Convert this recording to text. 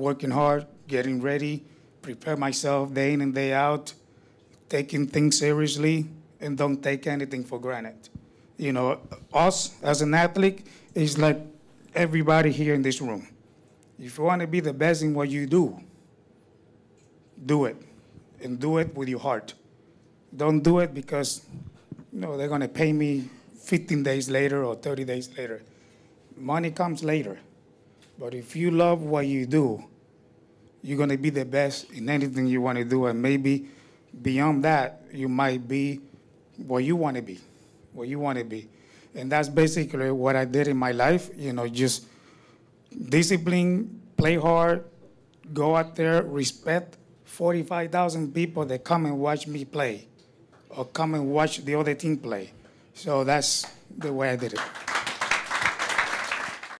working hard, getting ready, prepare myself day in and day out, taking things seriously, and don't take anything for granted. You know, us as an athlete is like everybody here in this room. If you want to be the best in what you do, do it, and do it with your heart. Don't do it because, you know, they're going to pay me 15 days later or 30 days later. Money comes later. But if you love what you do, you're going to be the best in anything you want to do. And maybe beyond that, you might be what you want to be, what you want to be. And that's basically what I did in my life, you know, just discipline, play hard, go out there, respect 45,000 people that come and watch me play or come and watch the other team play. So that's the way I did it.